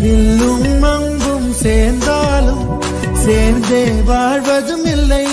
வில்லும் அங்கும் சேர்ந்தாலும் சேர்ந்தே வாழ்வதும் இல்லை.